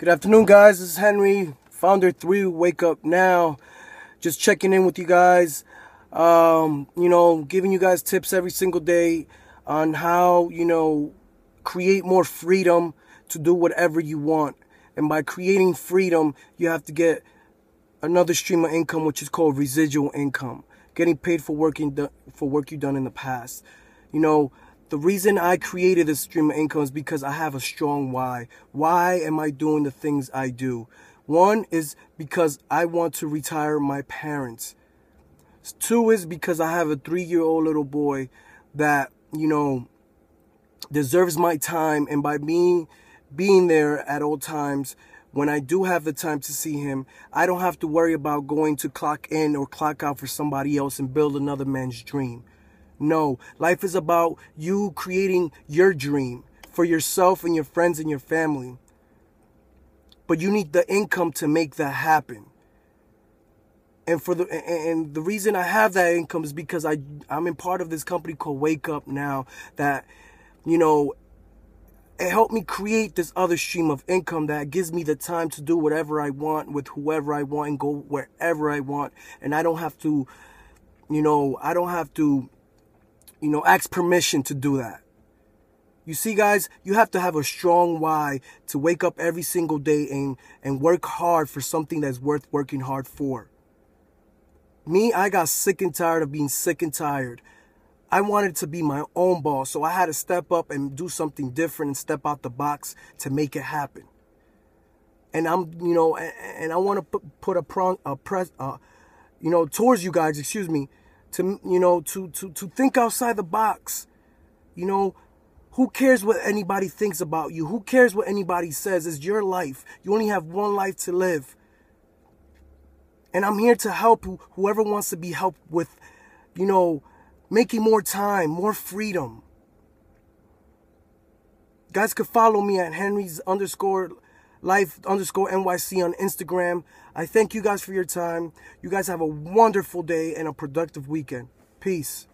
Good afternoon, guys. This is Henry, founder three. Wake Up Now. Just checking in with you guys. Um, you know, giving you guys tips every single day on how you know create more freedom to do whatever you want. And by creating freedom, you have to get another stream of income, which is called residual income, getting paid for working for work you've done in the past. You know, the reason I created this stream of income is because I have a strong why. Why am I doing the things I do? One is because I want to retire my parents. Two is because I have a three year old little boy that, you know, deserves my time. And by me being there at all times, when I do have the time to see him, I don't have to worry about going to clock in or clock out for somebody else and build another man's dream. No, life is about you creating your dream for yourself and your friends and your family. But you need the income to make that happen. And for the and the reason I have that income is because I I'm in part of this company called Wake Up Now that you know it helped me create this other stream of income that gives me the time to do whatever I want with whoever I want and go wherever I want and I don't have to you know I don't have to you know, ask permission to do that. You see, guys, you have to have a strong why to wake up every single day and, and work hard for something that's worth working hard for. Me, I got sick and tired of being sick and tired. I wanted to be my own boss, so I had to step up and do something different and step out the box to make it happen. And I'm, you know, and I want to put, put a prong, a press, uh, you know, towards you guys, excuse me, to you know to to to think outside the box. You know who cares what anybody thinks about you? Who cares what anybody says? It's your life. You only have one life to live. And i'm here to help whoever wants to be helped with you know making more time more freedom. Guys could follow me at henry's underscore life underscore NYC on Instagram. I thank you guys for your time. You guys have a wonderful day and a productive weekend. Peace.